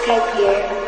Skype here.